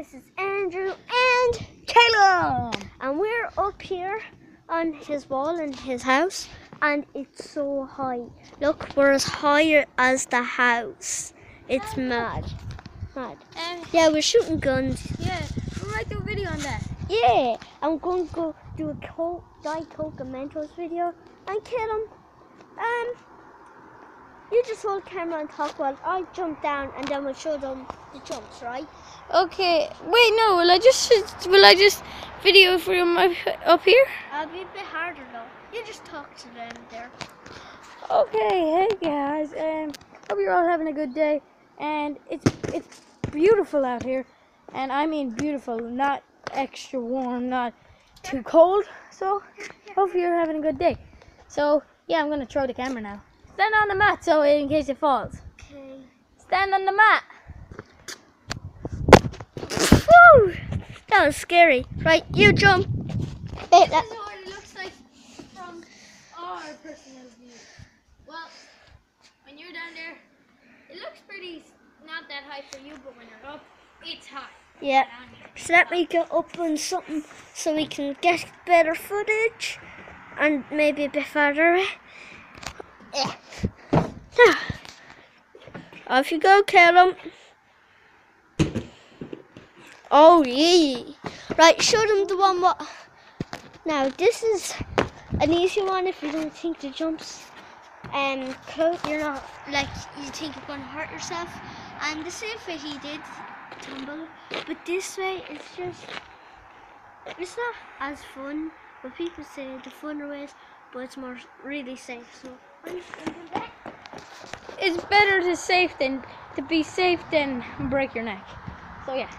guys, it's Andrew and Caleb, and we're up here on his wall in his house, and it's so high. Look, we're as high as the house. It's mad, mad. Um, Yeah, we're shooting guns. yeah, we might do a video on that. Yeah, I'm going to go do a Coke, Diet Coke and Mentos video and kill him. Um, you just hold the camera and talk while I jump down, and then we'll show them the jumps, right? Okay, wait, no, will I just, will I just video from up, up here? I'll be a bit harder though. You just talk to them there. Okay, hey guys, um, hope you're all having a good day, and it's, it's beautiful out here, and I mean beautiful, not extra warm, not too cold, so hope you're having a good day. So, yeah, I'm gonna throw the camera now. Stand on the mat so in case it falls. Okay. Stand on the mat. Woo! That was scary. Right, you jump. Hey, that- is what it looks like from our personal view. Well, when you're down there, it looks pretty not that high for you, but when you're up, it's high. yeah. So let me get up on something so we can get better footage and maybe a bit farther away. Off you go, Callum. Oh, yeah. Right, show them the one what. Now, this is an easy one if you don't think the jumps. Um, co- you're not like you think you're gonna hurt yourself. And the same way he did, tumble. But this way, it's just, it's not as fun. But people say the funner ways, but it's more really safe. So I'm just gonna do that. It's better to safe than to be safe than break your neck. So yeah.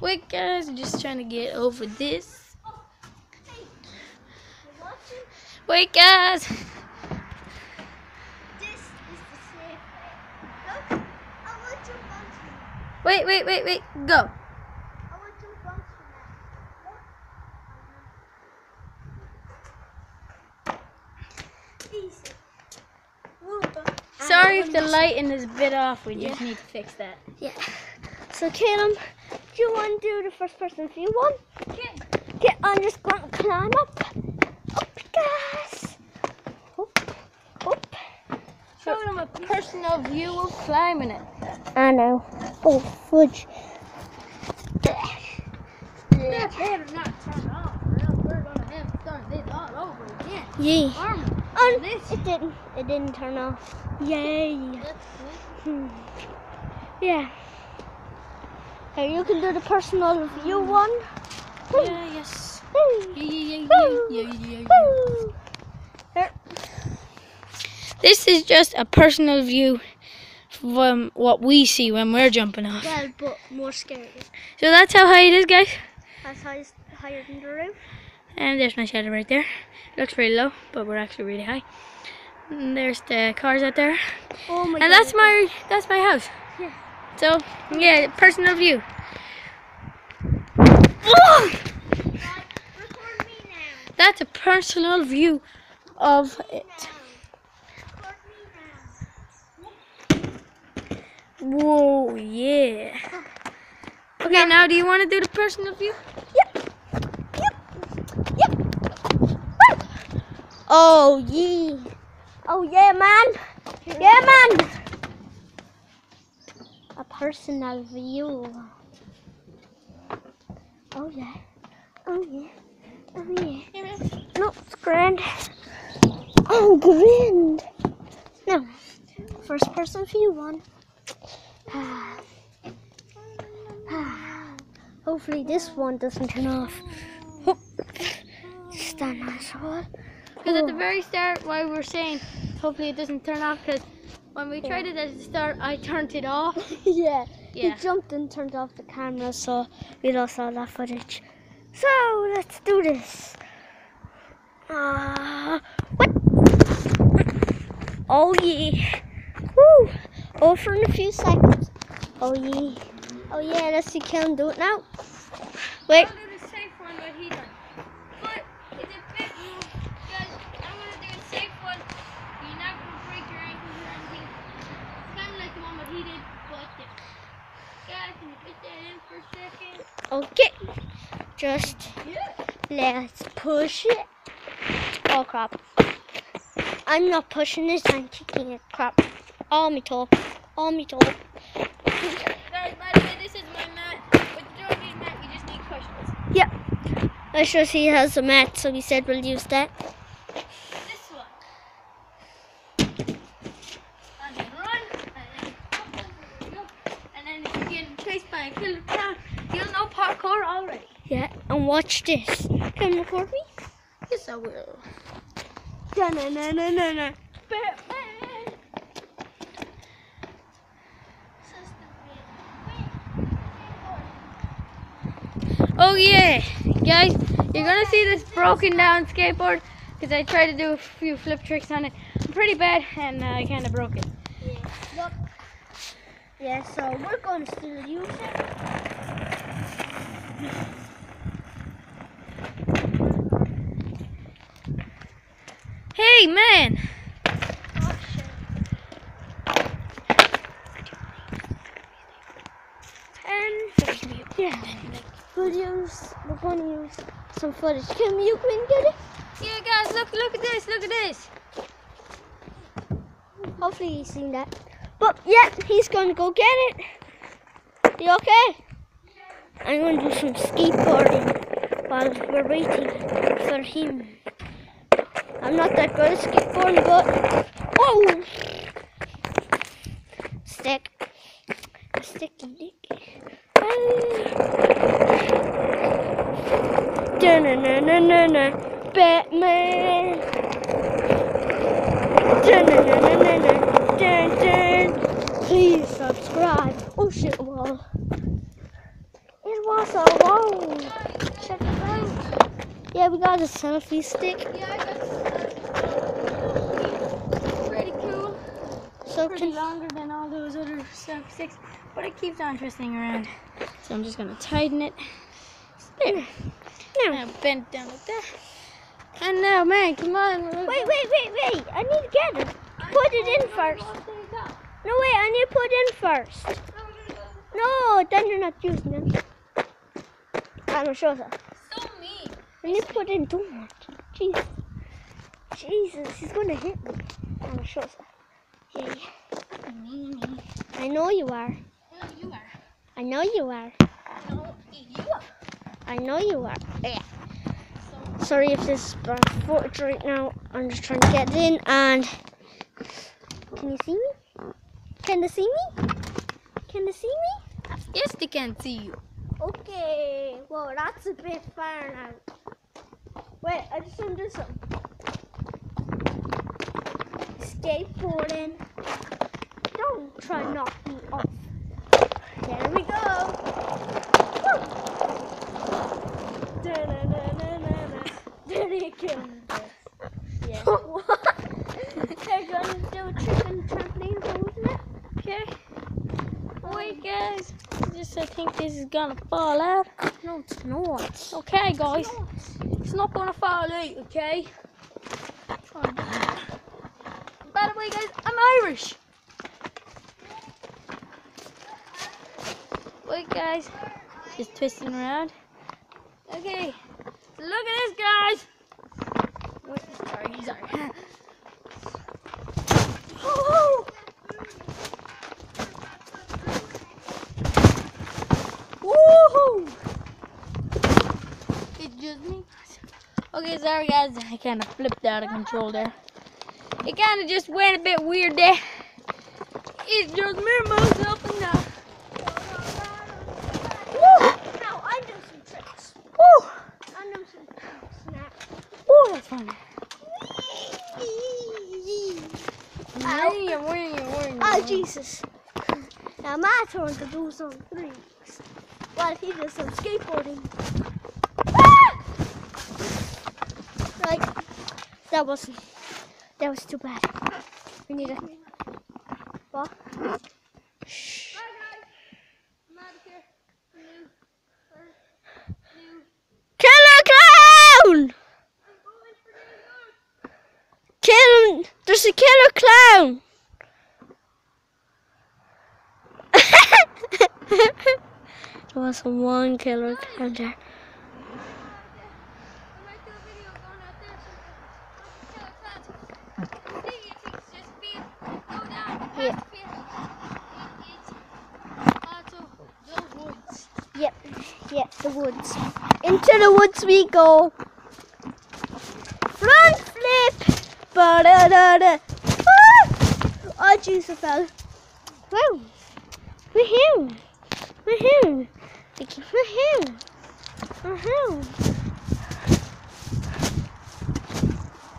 Wait, guys, I'm just trying to get over this. Hey, you watching? Wait, guys. This is the safe way. Look, I want to bounce from Wait, wait, wait, wait. Go. I want to bounce from that. Look. Easy. Woo. Sorry if the lighting is a bit off. We just need to fix that. Yeah. So, Caleb, do you want to do the first person view one? Okay. Okay, I'm just going to climb up. Up, guys. Up, up. Show them a personal view of climbing it. I know. Oh, fudge. That better not turn off, or else we're gonna have to start this all over again. Yay. And This. it didn't. It didn't turn off. Yay. Hmm. Yeah. Here, you can do the personal view one. Yeah, yes. Yeah, yeah, yeah, yeah, yeah, yeah. Here. This is just a personal view from what we see when we're jumping off. Well, but more scary. So that's how high it is, guys. That's high, higher than the roof. And there's my shadow right there. It looks really low, but we're actually really high. And there's the cars out there. Oh my And that's my that's my house. Yeah. So yeah, personal view. That's a personal view of it. Record me now. Whoa, yeah. Okay, now do you want to do the personal view? Yep. Yep. Yep. Woo. Oh yeah. Oh yeah, man. Yeah, man. A personal view. Oh yeah. Oh yeah. Oh yeah. No, it's grand. Oh, grand. No. First person view one. Hopefully this one doesn't turn off. Stand nice one. Because at the very start, why we were saying, hopefully it doesn't turn off, because when we tried it at the start, I turned it off. yeah. Yeah. He jumped and turned off the camera, so we lost all that footage. So let's do this. Uh, what? Oh yeah. Woo. Over in a few seconds. Oh yeah. Oh yeah. Let's see Cam do it now. Wait. I'll do the safe one that he done. But it's a bit new, because I'm going to do a safe one. You're not going to break your ankles or anything. It's kind of like the one that he did, but the that in for a second. Okay. Just let's push it. Oh crap. I'm not pushing this, I'm kicking it. Crap. All me toe. All me toe. Guys, by the way, this is my mat. But you don't need a mat, you just need cushions. Let's just he has a mat, so we said we'll use that. This one. And then run, and then go, and then if you get chased by a killer clown, you'll know parkour already. Yeah, and watch this. Can you record me? Yes, I will. Na na na na na na. Batman. Oh yeah, guys, you're gonna see this broken down skateboard because I tried to do a few flip tricks on it. I'm pretty bad and uh, I kind of broke it. Yeah, look. Yeah, so we're going to still use it. Hey man, Oh. And yeah, we'll use, we're to use some footage. Can you can get it? yeah guys, look, look at this, look at this. Hopefully he's seen that. But yeah, he's going to go get it. You okay? I'm going to do some skateboarding while we're waiting for him. I'm not that good at skateboarding, but whoa! Stick, sticky dick. Da na na na na na, Batman. Dun, dun, dun, dun, dun, dun, dun, dun. Please subscribe. Oh shit, wall. It was a wall. Check it out. Yeah, we got a selfie stick. Yeah, pretty cool. So Pretty can, longer than all those other selfie sticks, but it keeps on twisting around. So I'm just gonna tighten it. There. now, Now bend down like that. And now, man, come on. wait, wait, wait, wait. I need to get it. Put it in first. No, wait, I need to put it in first. No, then you're not using it. I'm gonna show that. So mean. I need to put in too much. Jesus. Jesus, he's gonna hit me. I'm gonna show yeah. I know you are. No, you are. I know you are. No, you are. I know you are. Yeah. So, Sorry if this is bad footage right now. I'm just trying to get in and can you see me? Can they see me? Can they see me? yes, they can see you. Okay. Well, that's a bit far now. Wait, I just want to do something. Skateboarding. Don't try to knock me off. There we go. Woo. Da-na-na-na-na-na. There you go. Yeah. They're gonna do a trick on trampoline, wasn't it? Okay. Wait, guys. Just I think this is gonna fall out. No, it's not. Okay, guys. It's not gonna fall out, okay? By the way, guys, I'm Irish. Wait, guys. Just twisting around. Okay. Look at this, guys. Wait, sorry, sorry. Woohoo! It's just me. Okay, sorry guys, I kind of flipped out of control there. It kind of just went a bit weird there. It's just me, myself, and I. Woo! Now I do some tricks. Woo! I know some snaps. Woo, that's fun. Wing, wing, Oh. Jesus. Now my turn to do some threes. While he does some skateboarding. Ah! Right. That wasn't. That was too bad. We need a. What? Shh. Killer clown! Kill! There's a killer clown! there was one killer clown Yeah. Yep, yep, the woods. Into the woods we go. Front flip. Ba-da-da-da. Ah! Oh, I fell. Wow. Woohoo. Woohoo. Vicky, Woohoo. Woohoo.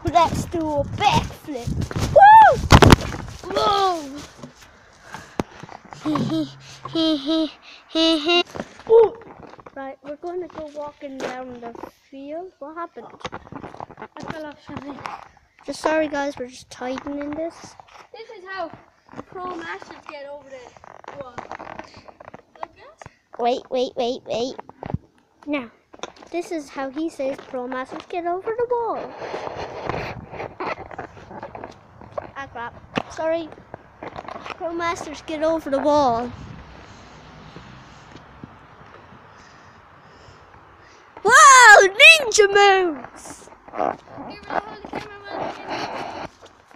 Let's do a backflip. Woo! Whoa. Ooh. Right, we're going to go walking down the field. What happened? I fell off something. Just sorry, guys. We're just tightening this. This is how pro masters get over the wall. Look at Wait, wait, wait, wait. Now, this is how he says pro masters get over the wall. Ah, crap. Sorry. Pro masters get over the wall. Wow, ninja moves! Here, will you hold the camera while we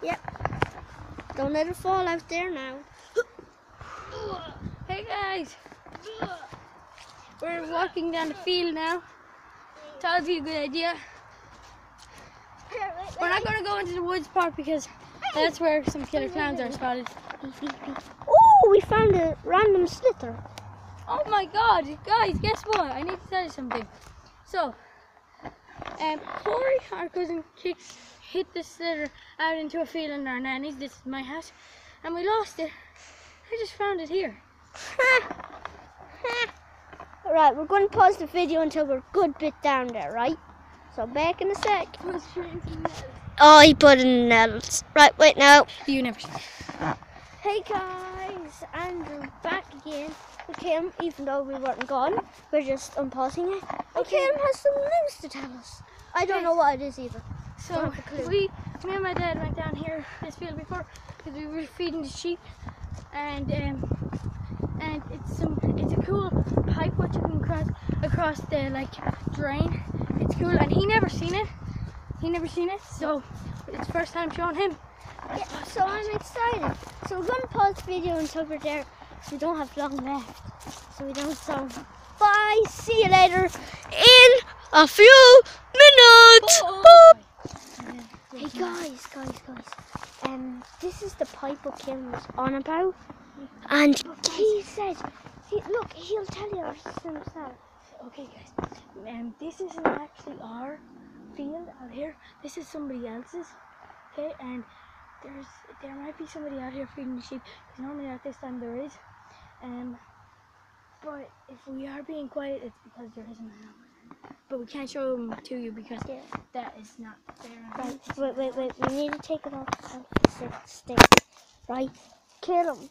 get Don't let it fall out there now. Hey guys, we're walking down the field now. Thought it'd be a good idea. We're not going to go into the woods part because that's where some killer clowns are spotted. Oh, we found a random sliotar. Oh my god, guys, guess what? I need to tell you something. So, um, Corey, our cousin, kicked, hit the sliotar out into a field in our nannies. This is my house. And we lost it. I just found it here. Alright, we're going to pause the video until we're a good bit down there, right? So back in a sec. It was straight into the net. Oh, he put in the nettles. Right, wait now. You never Hey guys, Andrew back again with Kim, even though we weren't gone. We're just unpausing it. And Kim has some news to tell us. I don't know what it is either. So Don't have a clue. we, me and my dad went down here this field before because we were feeding the sheep, and um, and it's some it's a cool pipe what you can cross across the like drain. It's cool, and he never seen it. He never seen it, so it's first time showing him. Yeah, so I'm excited. So we're gonna pause the video until we're there. We don't have long left. So we don't so bye. See you later in a few minutes. Boop. Hey guys, guys, guys. Um, this is the pipe what Kim was on about, and he said, he, "Look, he'll tell you himself." Okay, guys. Um, this isn't actually our field out here. This is somebody else's. Okay, and there's there might be somebody out here feeding the sheep. Because normally at this time there is. Um, but if we are being quiet, it's because there isn't now. But we can't show them to you because Yeah. that is not fair. Right, wait, wait, wait. We need to take it off the selfie stick. Right? Kill him.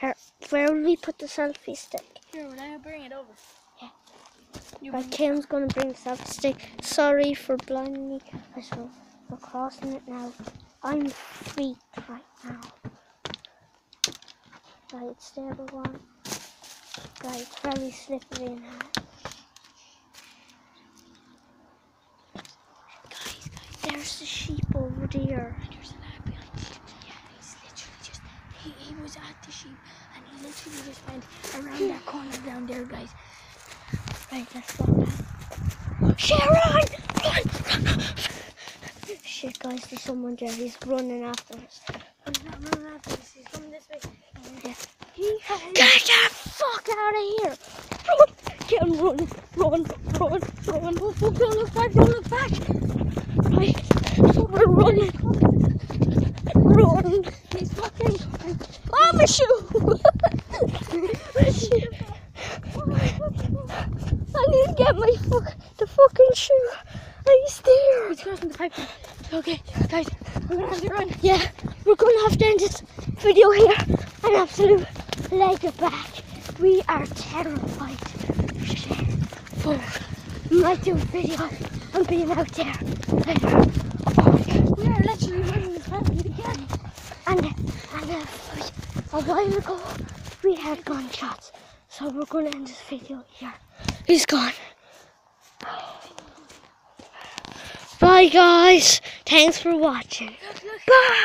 Here, where will we put the selfie stick? Here, will I bring it over? Yeah. You Right. Kim's gonna bring the selfie stick. Sorry for blinding me. So we're crossing it now. I'm freaked right now. Right, stable one. Right, it's very slippery now. Guys, guys, there's the sheep over there. And there's a lad behind you. Yeah, he's literally just he, he was at the sheep and he literally just went around that corner down there, guys. Right, let's go now. Sharon! Run! Shit, guys, there's someone there. He's running after us. He's not running after us. He's coming this way. Yeah. He Get the fuck out of here! Run! Get him! Run! Run! Run! Oh, don't look back! Don't look back! We're running! Run! He's fucking. Oh, my shoe! my shoe! I need to get my fuck the fucking shoe. He's there. He's crossing the pipe. Okay, guys, we're gonna have to run. Yeah, we're going to have to end this video here. An absolute leg back. We are terrified. Shit. Oh, might do a video of being out there later. Literally ran this again. And, and uh, a while ago, we had gunshots. So we're going to end this video here. He's gone. Bye guys. Thanks for watching. Bye.